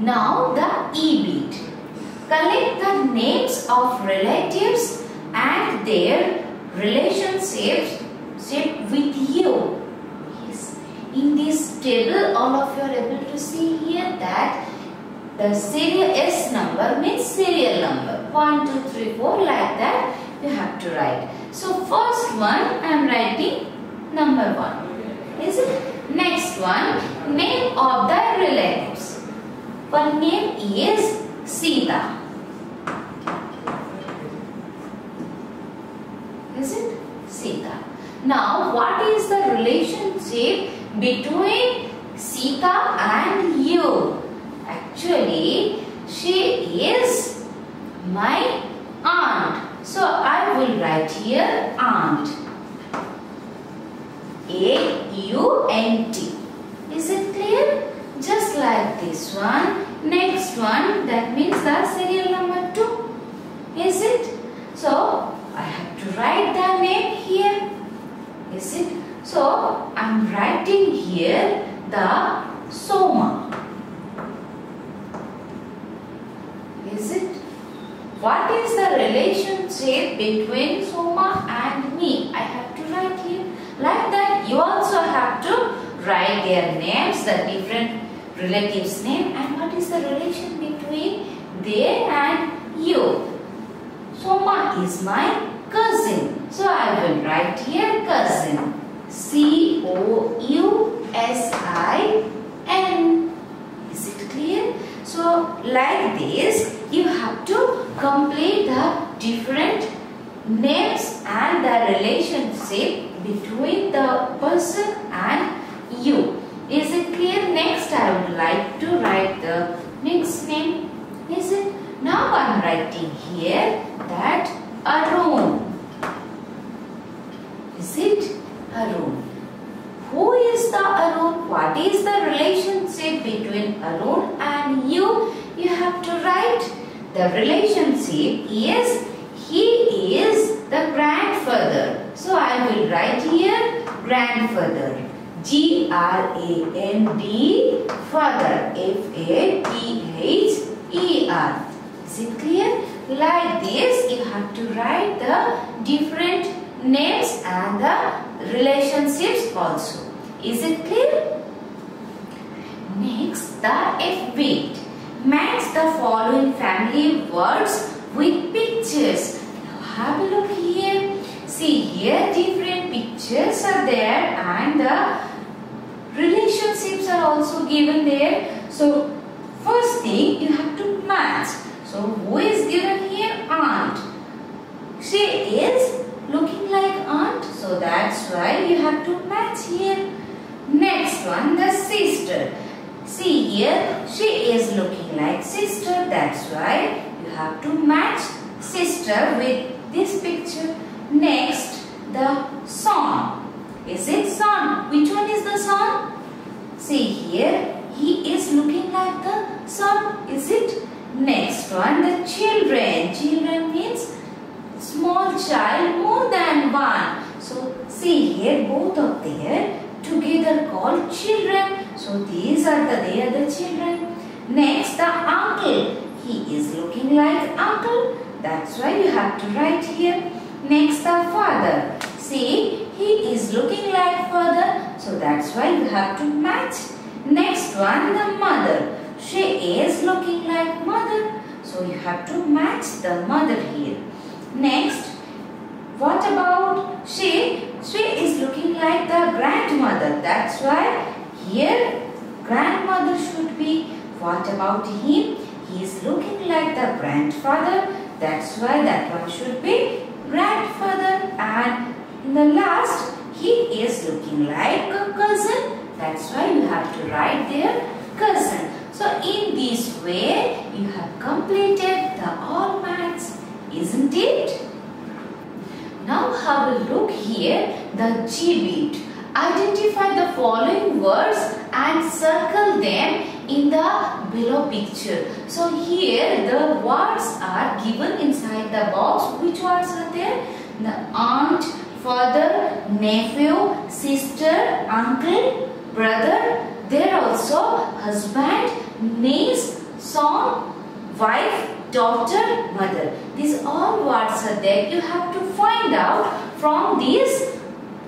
Now the E beat. Collect the names of relatives and their relationships with you. Yes. In this table, all of you are able to see here that the serial S number means serial number. 1, 2, 3, 4 like that you have to write. So first one I am writing number 1. Is it? Next one name of the relatives. One name is Sita. Is it? Sita. Now what is the relationship between Sita and you? Actually she is my aunt. So I will write here aunt. A-U-N-T. Is it clear? Just one. Next one that means the serial number 2. Is it? So I have to write the name here. Is it? So I am writing here the Soma. Is it? What is the relationship between Soma and me? I have to write here. Like that, you also have to write their names, the different relatives' name and what is the relation between they and you. Soma is my cousin. So I will write here cousin. C-O-U-S-I-N. Is it clear? So like this, you have to complete the different names and the relationship between the person and you. Is it clear? Next I would like to write the next name. Is it? Now I am writing here that Arun. Is it Arun? Who is the Arun? What is the relationship between Arun and you? You have to write the relationship is he is the grandfather. So I will write here grandfather. G-R-A-N-D father. F-A-T-H-E-R. Is it clear? Like this you have to write the different names and the relationships also. Is it clear? Next the F beat. Match the following family words with pictures. Now have a look here. See here different pictures are there and the relationships are also given there. So first thing you have to match. So who is given here? Aunt. She is looking like aunt. So that's why you have to match here. Next one the sister. See here she is looking like sister. That's why you have to match sister with this picture. Next the son. Is it son? Which one is the son? See here he is looking like the son. Is it? Next one the children. Children means small child more than one. So see here both of them together called children. So these are the they are the children. Next the uncle. He is looking like uncle. That's why you have to write here. Next the father. See he is looking like father. So that's why you have to match. Next one the mother. She is looking like mother. So you have to match the mother here. Next, what about she? She is looking like the grandmother. That's why here grandmother should be. What about him? He is looking like the grandfather. That's why that one should be grandfather. And in the last, he is looking like a cousin. That's why you have to write there cousin. So in this way, you have completed the all maths, isn't it? Now have a look here, the G beat. Identify the following words and circle them in the below picture. So here the words are given inside the box. Which words are there? The aunt, father, nephew, sister, uncle, brother. There also husband, niece, son, wife, daughter, mother. These all words are there. You have to find out from this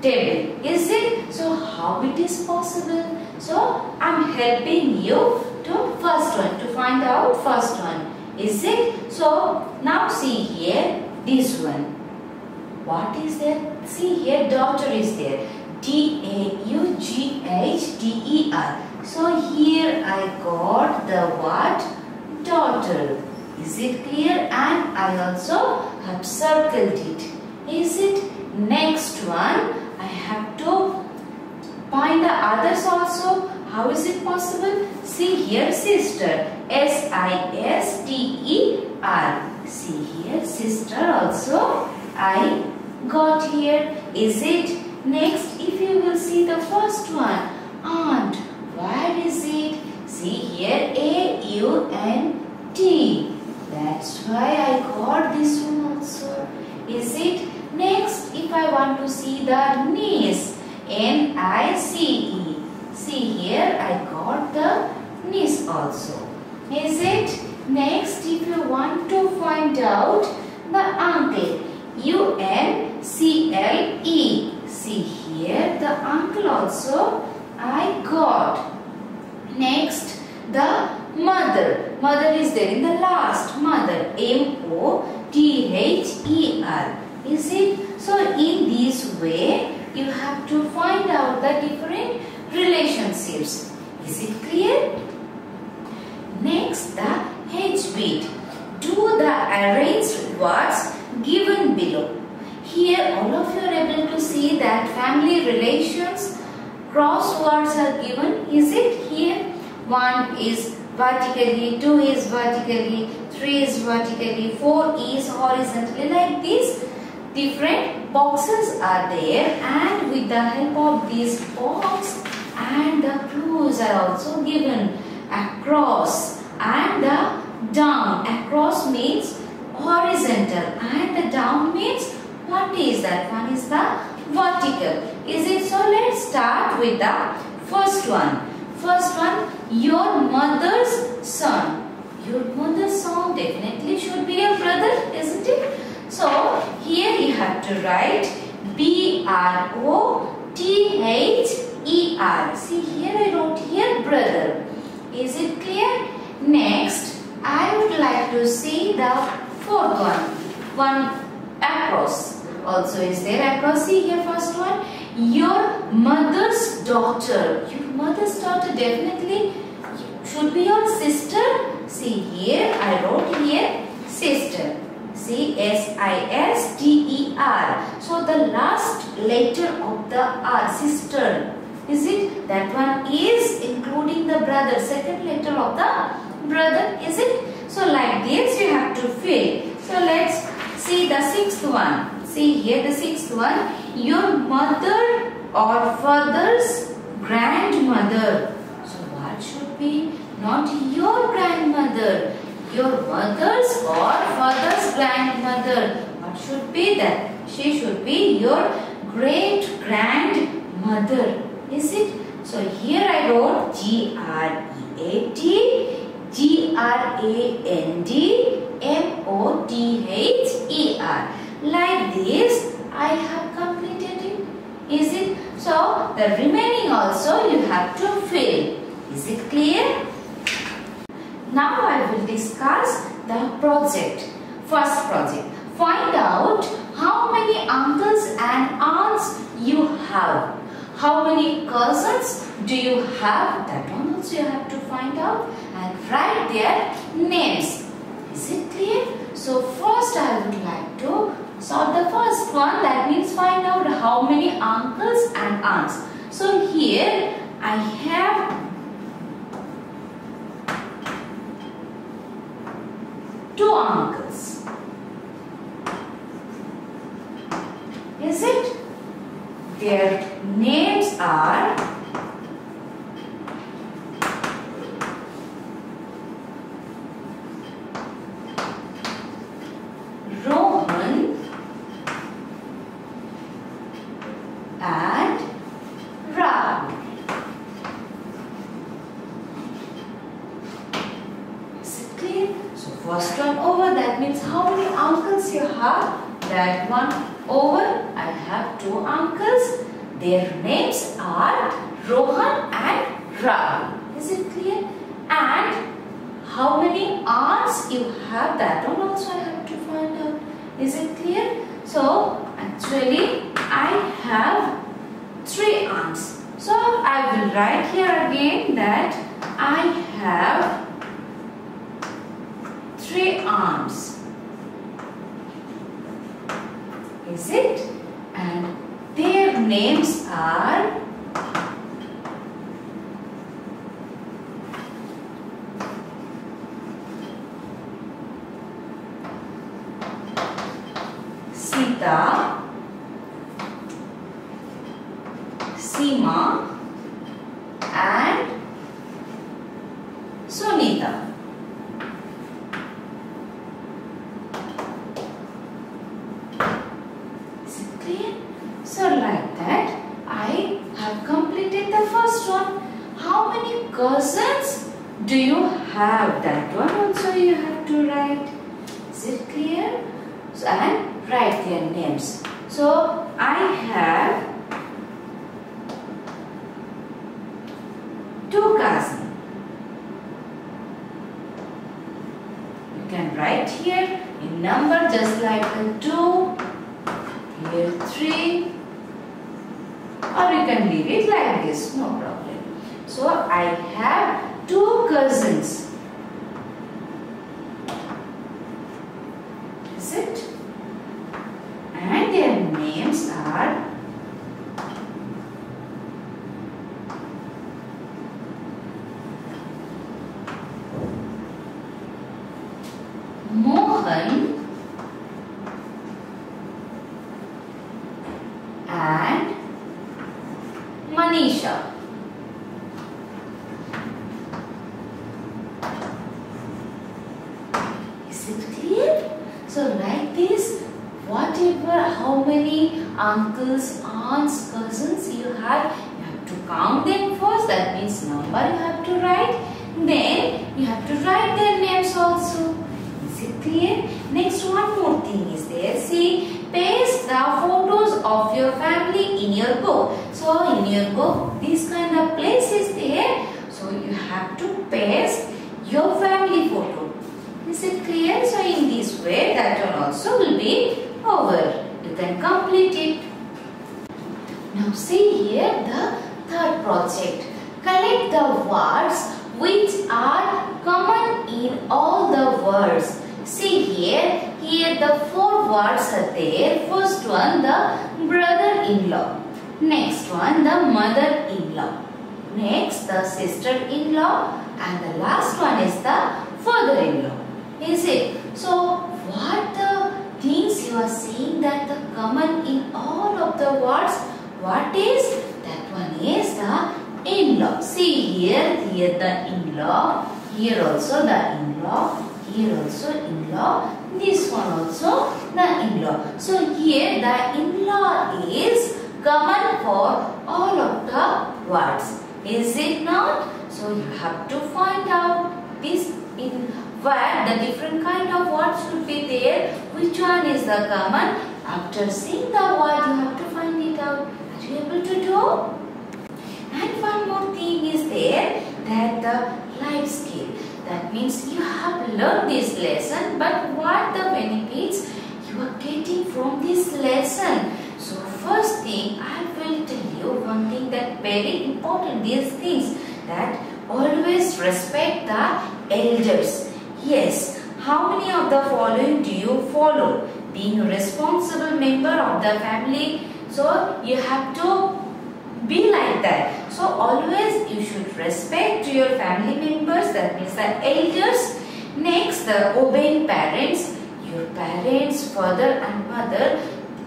table. Is it? So how it is possible? So I'm helping you to first one to find out first one. Is it? So now see here this one. What is there? See here daughter is there. D-A-U-G-H-D-E-R. So here I got the what? Daughter. Is it clear? And I also have circled it. Is it? Next one, I have to find the others also. How is it possible? See here sister. S-I-S-T-E-R. See here sister also. I got here. Is it? Next, if you will see the first one. Aunt. Where is it? See here. A-U-N-T. That's why I got this one also. Is it? Next, if I want to see the niece. N-I-C-E. See here, I got the niece also. Is it? Next, if you want to find out the uncle. U-N-C-L-E. See here, the uncle also I got. Next, the mother. Mother is there in the last. Mother. M-O-T-H-E-R. Is it? So, in this way, you have to find out the different relationships. Is it clear? Next, the H beat. Do the arranged words. All of you are able to see that family relations crosswords are given. Is it here? One is vertically, two is vertically, three is vertically, four is horizontally like this. Different boxes are there and with the help of this box and the clues are also given across and the down. Across means horizontal and the down means what is that? One is the vertical. Is it so? Let's start with the first one. First one, your mother's son. Your mother's son definitely should be your brother, isn't it? So, here you have to write B-R-O-T-H-E-R. See here I wrote here brother. Is it clear? Next, I would like to see the fourth one. One across. Also is there across. See here first one. Your mother's daughter. Your mother's daughter definitely should be your sister. See here I wrote here sister. See S-I-S-T-E-R. So the last letter of the R, sister. Is it? That one is including the brother. Second letter of the brother. Is it? So like this you have to fill. So let's see the sixth one. See here the sixth one. Your mother or father's grandmother. So what should be? Not your grandmother. Your mother's or father's grandmother. What should be that? She should be your great grandmother. Is it? So here I wrote G-R-E-A-T G-R-A-N-D M-O-T-H-E-R. Like this, I have completed it. Is it? So, the remaining also you have to fill. Is it clear? Now I will discuss the project. First project. Find out how many uncles and aunts you have. How many cousins do you have? That one also you have to find out and write their names. Is it clear? So first I would like to solve the first one that means find out how many uncles and aunts. So here I have two uncles. Is it? Their names are Rohan and Rahul. uncles you have? That one over. I have two uncles. Their are Rohan and Rahul. Is it clear? And how many aunts you have? That one also I have to find out. Is it clear? So actually I have three aunts. So I will write here again that I have three arms. Is it? And their names are Sita, Seema and Sunita. Is it clear? So like that, I have completed the first one. How many cousins do you have? That one also you have to write. Is it clear? So, and write their names. So I have two cousins. You can write here in number just like a 2, here 3 or you can leave it like this, no problem. So I have two cousins. Is it? And their names are Mohan and Manisha. Is it clear? So like this, whatever, how many uncles, aunts, cousins you have, you have to count them first. That means number you have to write. Then you have to write their names also. Is it clear? Next one more thing is there. See, paste the photos of your family in your book. So in your book, this kind of place is there. So you have to paste your family photo. Is it clear? So in this way, that one also will be over. You can complete it. Now see here the third project. Collect the words which are common in all the words. See here, here the four words are there. First one, the brother-in-law. Next one, the mother-in-law. Next, the sister-in-law. And the last one is the father-in-law. Is it? So, what the things you are seeing that the common in all of the words? What is? That one is the in-law. See here, here the in-law. Here also the in-law. Here also in-law. This one also the in-law. So here the in-law is common for all of the words. Is it not? So you have to find out this in where the different kind of words should be there. Which one is the common? After seeing the word you have to find it out. Are you able to do? And one more thing is there that the life skill. That means you have learned this lesson but what the benefits you are getting from this lesson. So first thing I will tell you one thing that very important these things that always respect the elders. Yes, how many of the following do you follow? Being a responsible member of the family, so you have to be like that. So always you should respect to your family members, that means the elders. Next, the obeying parents, your parents, father and mother,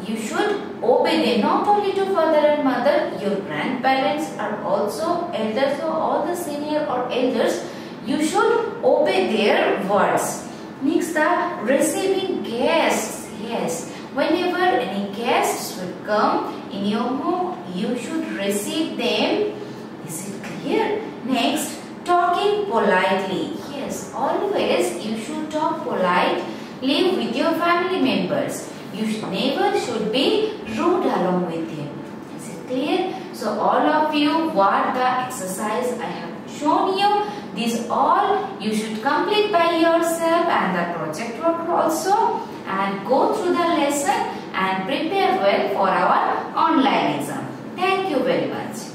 you should obey them. Not only to father and mother, your grandparents are also elders or all the senior or elders. You should obey their words. Next, the receiving guests. Yes, whenever any guests would come in your home, you should receive them. Is it clear? Next, talking politely. Yes, always you should talk polite live with your family members. You should never should be root along with him. Is it clear? So all of you what the exercise I have shown you these all you should complete by yourself and the project work also and go through the lesson and prepare well for our online exam. Thank you very much.